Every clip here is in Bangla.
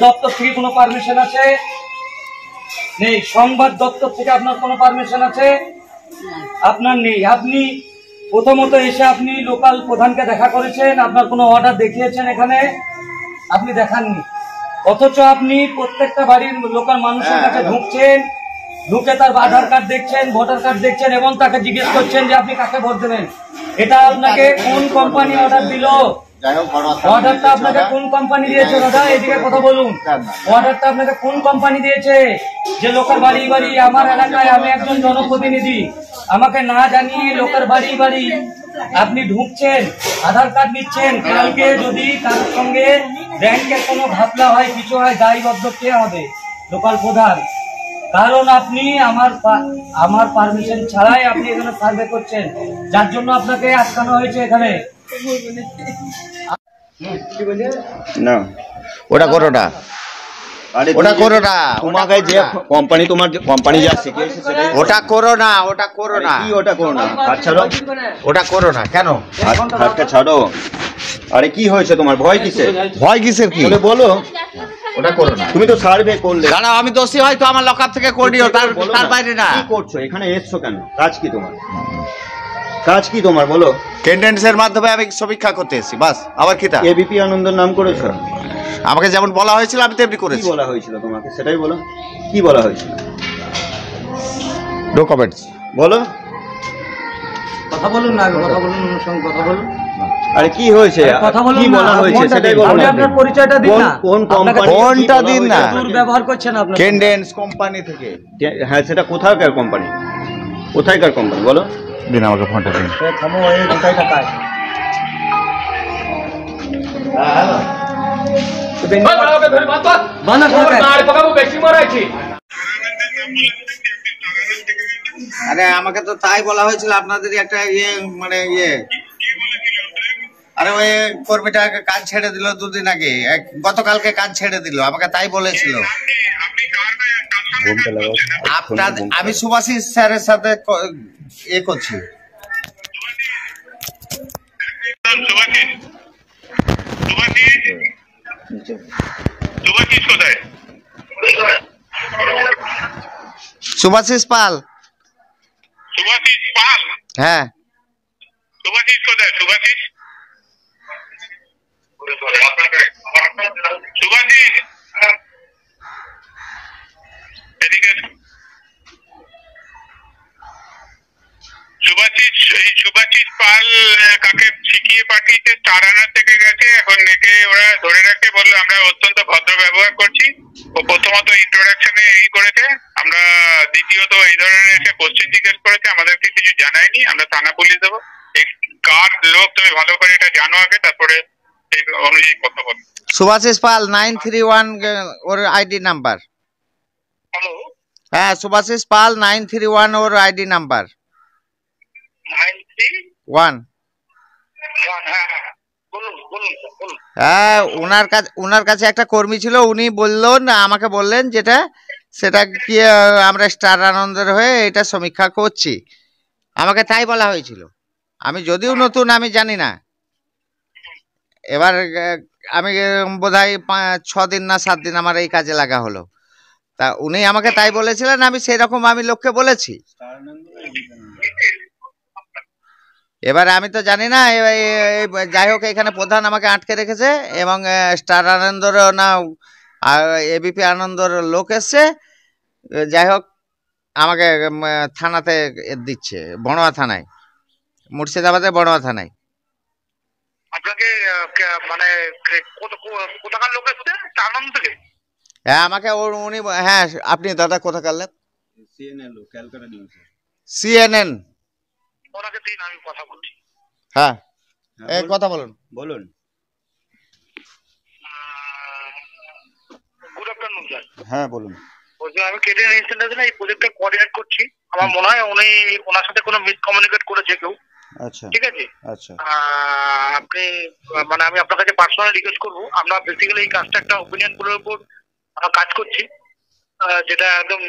দপ্তর থেকে কোনো পারমিশন আছে? নেই। সংবাদ দপ্তর থেকে আপনার কোনো পারমিশন আছে? আপনার নেই। আপনি প্রথমত এসে আপনি লোকাল প্রধানকে দেখা করেছেন আপনার কোনো অর্ডার দেখিয়েছেন এখানে? আপনি দেখাননি। অথচ আপনি প্রত্যেকটা বাড়ির লোকাল মানুষের কাছে ঢুকছেন ঢুকে তার আধার কার্ড দেখছেন ভোটার কার্ড দেখছেন এবং তাকে জিজ্ঞেস করছেন যে আপনি কাকে ভোট দেবেন। এটা আপনাকে কোন কোম্পানি অর্ডার দিল? যাই হোক বড় অর্ডারটা আপনাকে কোন কোম্পানি দিয়েছে দাদা? এদিকে কথা বলুন। অর্ডারটা আপনাকে কোন কোম্পানি দিয়েছে? যে লোকের বাড়ি বাড়ি আমার এলাকায় আমি একজন জনপ্রতিনিধি। আমাকে না জানিয়ে লোকের বাড়ি বাড়ি আপনি ঢুকছেন আধার কার্ড নিচ্ছেন কালকে যদি কারোর সঙ্গে ব্যাংকের কোনো ঘাপলা হয় কিছু হয় দায়বদ্ধ কে হবে? লোকাল প্রধান। কারণ আপনি আমার আমার পারমিশন ছাড়াই আপনি এখানে সার্ভে করছেন। যার জন্য আপনাকে আটকানো হয়েছে এখানে। না। ওটা করো ওটা তুমি করো না, তোমাকে যে কোম্পানি তোমার কোম্পানি যা শিখিয়েছে ওটা করো না ওটা করো না কি ওটা করো না হাত ছাড়ো। ওটা করো না কেন? হাত- হাতটা ছাড়ো। আরে কি হয়েছে তোমার? ভয় কিসে ভয় কিসের কি? বলে বলো। ওটা করো না তুমি তো সার্ভে করলে। দাঁড়াও আমি দোষী হয়তো আমার লকআপ থেকে করিও তার তার বাইরে না। কি করছ? এখানে এসছো কেন? কাজ কি তোমার? কাজ কি তোমার বলো? কেন্ডেন্সের মাধ্যমে আমি সমীক্ষা করতে এসেছি বাস আবার কি তা? এবিপি আনন্দর নাম করেছ? আমাকে যেমন বলা হয়েছিল আমি তেমনি করেছি। কি বলা হয়েছিল তোমাকে? সেটাই বলো। কি বলা হয়েছিল? নো কমেন্টস বলো। কথা বলুন না কথা বলুন সঙ্গে কথা বলুন। আরে কি হয়েছে? কথা বলুন কি বলা হয়েছে সেটাই দিন? বলো। আপনি আপনার পরিচয়টা দিন কোন- না। কোন কোম্পানি কোনটা দিন না। ব্যবহার করছেন আপনার কেন্ডেন্স কোম্পানি থেকে। হ্যাঁ সেটা কোথাকার কোম্পানি কোথায়কার কোম্পানি বলো। দিন আমাকে ফোনটা দিন? আরে আমাকে তো তাই বলা হয়েছিল আপনাদের একটা ইয়ে মানে ইয়ে। আরে ওই কর্মীটা কাজ ছেড়ে দিল দুদিন আগে। গতকালকে কাজ ছেড়ে দিল আমাকে তাই বলেছিল। আমি সুভাষিস স্যারের সাথে ইয়ে করছি। সুভাষিস পাল। সুভাষিস পাল হ্যাঁ। সুভাষিস কোথায় সুভাষিস সুভাষিস এদিকে এসো। সুভাষিস এই সুভাষিস পাল কাকে শিখিয়ে পাঠিয়েছে তারানা থেকে গেছে এখন একে ওরা ধরে রাখতে বলল আমরা অত্যন্ত ভদ্র ব্যবহার করছি। ও প্রথমত ইন্ট্রোডাকশনে এই করেছে আমরা দ্বিতীয়ত এই ধরনের এসে কোশ্চেন জিজ্ঞেস করেছে আমাদেরকে কিছু জানায়নি আমরা থানা পুলিশ দেবো। এই কার লোক তুমি ভালো করে এটা জানো আগে তারপরে সেই অনুযায়ী কথা বলো। Subhashis Pal nine three one ওর আইডি নাম্বার হ্যালো। হ্যাঁ Subhashis Pal nine three one ওর আইডি নাম্বার ওয়ান হ্যাঁ ওনার কাছে ওনার কাছে একটা কর্মী ছিল উনি বললেন আমাকে বললেন যেটা সেটা কি আমরা স্টার আনন্দের হয়ে এটা সমীক্ষা করছি। আমাকে তাই বলা হয়েছিল। আমি যদিও নতুন আমি জানি না। এবার আমি বোধ হয় ছ দিন না সাত দিন আমার এই কাজে লাগা হলো। তা উনি আমাকে তাই বলেছিলেন, আমি সেই রকম আমি লোককে বলেছি। এবারে আমি তো জানি না যাই হোক, এখানে প্রধান আমাকে আটকে রেখেছে এবং স্টার আনন্দর না এবিপি আনন্দর লোক এসছে। যাই হোক, আমাকে থানাতে দিচ্ছে, বড়োয়া থানায়, মুর্শিদাবাদে বড়োয়া থানায়। আপনাকে মানে কোথাকার লোক এসছে? আনন্দ থেকে? হ্যাঁ আমাকে ওর উনি হ্যাঁ আপনি দাদা কোথা কারলেন সিএনএল ক্যালকাটা নিউজ সিএনএন। ওনাকে দিন আমি কথা বলছি। হ্যাঁ এই কথা বলুন। বলুন। গুড আফটারনুন স্যার হ্যাঁ বলুন। বলছি আমি কেটে ইন্টারন্যাশনাল এই প্রজেক্টটা কোঅর্ডিনেট করছি। আমার মনে হয় উনি ওনার সাথে কোনো মিসকমিউনিকেট করেছে কেউ। আচ্ছা। ঠিক আছে? আচ্ছা। আহ, আপনি মানে আমি আপনার কাছে পার্সোনালি রিকোয়েস্ট করব। আমরা বেসিক্যালি এই কাজটা একটা ওপিনিয়নগুলোর উপর কাজ করছি। যেটা একদম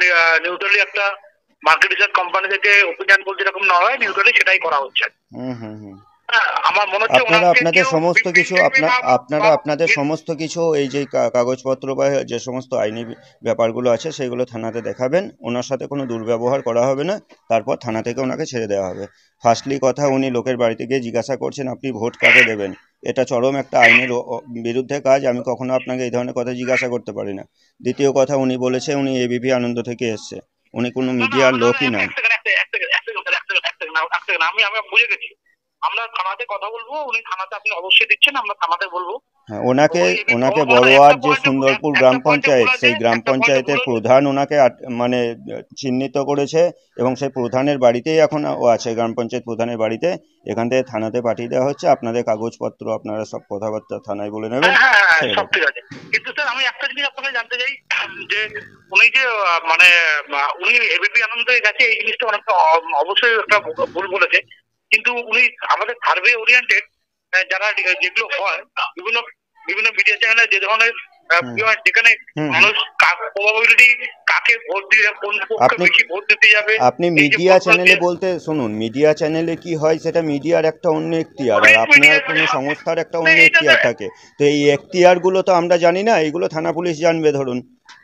নিউট্রালি একটা মার্কেট কোম্পানি থেকে ওপিনিয়ন বলতে এরকম না হয় নিউট্রালি সেটাই করা হচ্ছে। হুম হুম হুম। হ্যাঁ, আপনারা আপনাদের সমস্ত কিছু আপনারা আপনাদের সমস্ত কিছু এই যে কাগজপত্র বা যে সমস্ত আইনি ব্যাপারগুলো আছে সেগুলো থানাতে দেখাবেন। ওনার সাথে কোনো দুর্ব্যবহার করা হবে না। তারপর থানা থেকে ওনাকে ছেড়ে দেওয়া হবে। ফার্স্টলি কথা উনি লোকের বাড়িতে গিয়ে জিজ্ঞাসা করছেন আপনি ভোট কাকে দেবেন? এটা চরম একটা আইনের বিরুদ্ধে কাজ। আমি কখনো আপনাকে এই ধরনের কথা জিজ্ঞাসা করতে পারি না। দ্বিতীয় কথা উনি বলেছে উনি এবিপি আনন্দ থেকে এসছে। উনি কোনো মিডিয়ার লোকই সেকেন্ড, আমি আমি বুঝে গেছি। আমরা থানাতে কথা বলব উনি থানাতে আপনি অবশ্যই দিচ্ছেন আমরা থানাতে বলব। হ্যাঁ, ওনাকে ওনাকে বড়োয়ার যে সুন্দরপুর গ্রাম পঞ্চায়েত সেই গ্রাম পঞ্চায়েতের প্রধান ওনাকে মানে চিহ্নিত করেছে এবং সেই প্রধানের বাড়িতেই এখন ও আছে গ্রাম পঞ্চায়েত প্রধানের বাড়িতে। এখান থেকে থানাতে পাঠিয়ে দেওয়া হচ্ছে। আপনাদের কাগজপত্র আপনারা সব কথাবার্তা থানায় বলে নেবেন। হ্যাঁ হ্যাঁ সব ঠিক আছে। কিন্তু স্যার আমি একটা জিনিস আপনাকে জানতে চাই যে উনি যে মানে উনি এবিপি আনন্দে গেছে এই জিনিসটা অনেকটা অবশ্যই একটা ভুল বলেছে। কিন্তু উনি আমাদের সার্ভে ওরিয়েন্টেড যারা যেগুলো হয় বিভিন্ন বিভিন্ন মিডিয়া চ্যানেলে যে ধরনের যেখানে মানুষ প্রবাবিলিটি কাকে ভোট দিয়ে কোন পক্ষে বেশি ভোট দিতে যাবে আপনি মিডিয়া চ্যানেলে বলতে শুনুন মিডিয়া চ্যানেলে কি হয় সেটা মিডিয়ার একটা অন্য এখতিয়ার আর আপনার কোনো সংস্থার একটা অন্য এখতিয়ার থাকে। তো এই এখতিয়ারগুলো তো আমরা জানি না এগুলো থানা পুলিশ জানবে ধরুন।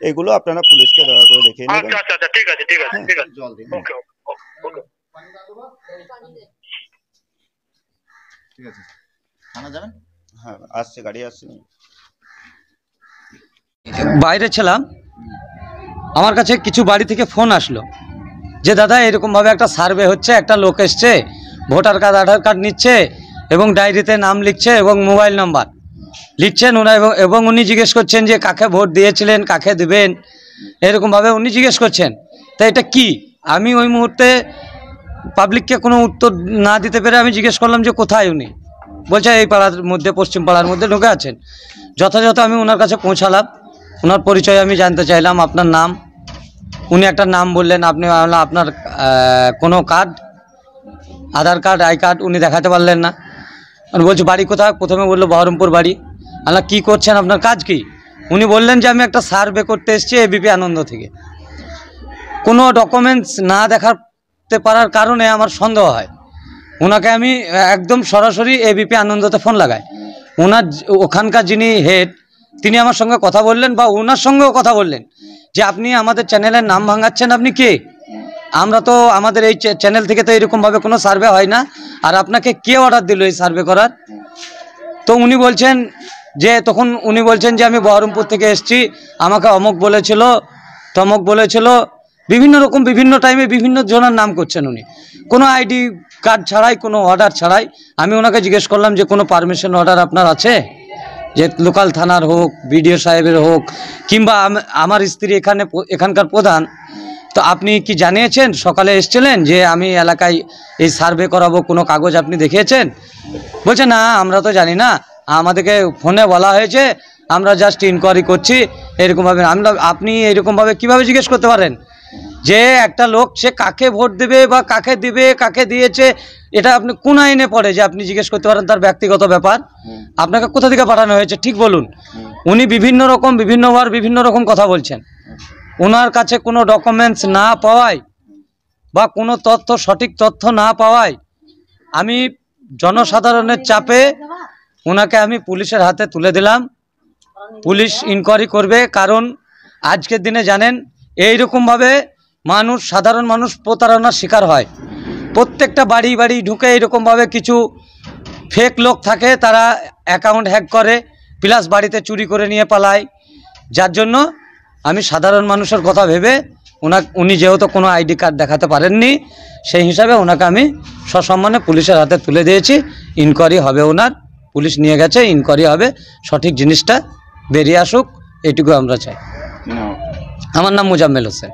এগুলো আপনারা পুলিশকে দয়া করে দেখিয়ে নেবেন। আচ্ছা আচ্ছা আচ্ছা ঠিক আছে ঠিক আছে হ্যাঁ। ঠিক আছে। ওকে ওকে ওকে ঠিক আছে। থানা যাবেন? হ্যাঁ আসছে গাড়ি আসছে। বাইরে ছিলাম। আমার কাছে কিছু বাড়ি থেকে ফোন আসলো যে দাদা এরকমভাবে একটা সার্ভে হচ্ছে একটা লোক এসছে ভোটার কার্ড আধার কার্ড নিচ্ছে এবং ডায়েরিতে নাম লিখছে এবং মোবাইল নাম্বার লিখছেন ওনা এবং এবং উনি জিজ্ঞেস করছেন যে কাকে ভোট দিয়েছিলেন কাকে দেবেন? এরকমভাবে উনি জিজ্ঞেস করছেন। তা এটা কি? আমি ওই মুহূর্তে পাবলিককে কোনো উত্তর না দিতে পেরে আমি জিজ্ঞেস করলাম যে কোথায় উনি? বলছে এই পাড়ার মধ্যে, পশ্চিম পাড়ার মধ্যে ঢুকে আছেন। যথাযথ আমি ওনার কাছে পৌঁছালাম। ওনার পরিচয় আমি জানতে চাইলাম, আপনার নাম। উনি একটা নাম বললেন, আপনি আপনার কোনো card Aadhaar card I card উনি দেখাতে পারলেন না। আমি বলছি, বাড়ি কোথায়? প্রথমে বলল, বহরমপুর বাড়ি। আল্লাহ, কী করছেন? আপনার কাজ কি? উনি বললেন যে, আমি একটা সার্ভে করতে এসেছি এবিপি আনন্দ থেকে। কোনো ডকুমেন্টস না দেখাতে পারার কারণে আমার সন্দেহ হয়। ওনাকে আমি একদম সরাসরি এবিপি আনন্দতে ফোন লাগাই। ওনার ওখানকার যিনি হেড তিনি আমার সঙ্গে কথা বললেন বা ওনার সঙ্গেও কথা বললেন যে, আপনি আমাদের চ্যানেলের নাম ভাঙাচ্ছেন আপনি কে? আমরা তো আমাদের এই চ্যানেল থেকে তো এরকমভাবে কোনো সার্ভে হয় না। আর আপনাকে কে অর্ডার দিল এই সার্ভে করার? তো উনি বলছেন যে, তখন উনি বলছেন যে, আমি বহরমপুর থেকে এসেছি। আমাকে অমুক বলেছিল, তমক বলেছিল বিভিন্ন রকম, বিভিন্ন টাইমে বিভিন্ন জনের নাম করছেন উনি। কোনো আইডি কার্ড ছাড়াই, কোনো অর্ডার ছাড়াই, আমি ওনাকে জিজ্ঞেস করলাম যে, কোনো পারমিশন অর্ডার আপনার আছে? যে লোকাল থানার হোক বিডিও সাহেবের হোক, কিংবা আমার স্ত্রী এখানে এখানকার প্রধান, তো আপনি কি জানিয়েছেন? সকালে এসেছিলেন যে, আমি এলাকায় এই সার্ভে করাবো, কোনো কাগজ আপনি দেখিয়েছেন? বলছে, না, আমরা তো জানি না। আমাদেরকে ফোনে বলা হয়েছে, আমরা জাস্ট ইনকোয়ারি করছি। এরকমভাবে, আমরা, আপনি এরকমভাবে কীভাবে জিজ্ঞেস করতে পারেন? যে একটা লোক সে কাকে ভোট দেবে বা কাকে দিবে কাকে দিয়েছে এটা আপনি কোন আইনে পড়ে যে আপনি জিজ্ঞেস করতে পারেন তার ব্যক্তিগত ব্যাপার। আপনাকে কোথা থেকে পাঠানো হয়েছে? ঠিক বলুন। উনি বিভিন্ন রকম বিভিন্নবার বিভিন্ন রকম কথা বলছেন। ওনার কাছে কোনো ডকুমেন্টস না পাওয়ায় বা কোনো তথ্য সঠিক তথ্য না পাওয়ায় আমি জনসাধারণের চাপে ওনাকে আমি পুলিশের হাতে তুলে দিলাম। পুলিশ ইনকোয়ারি করবে কারণ আজকের দিনে জানেন এই রকমভাবে মানুষ সাধারণ মানুষ প্রতারণার শিকার হয়। প্রত্যেকটা বাড়ি বাড়ি ঢুকে এরকমভাবে কিছু ফেক লোক থাকে তারা অ্যাকাউন্ট হ্যাক করে প্লাস বাড়িতে চুরি করে নিয়ে পালায়। যার জন্য আমি সাধারণ মানুষের কথা ভেবে ওনা উনি যেহেতু কোনো আইডি কার্ড দেখাতে পারেননি সেই হিসাবে ওনাকে আমি সসম্মানে পুলিশের হাতে তুলে দিয়েছি। ইনকোয়ারি হবে ওনার পুলিশ নিয়ে গেছে ইনকোয়ারি হবে সঠিক জিনিসটা বেরিয়ে আসুক এটুকু আমরা চাই। আমার নাম মুজাম্মেল হোসেন।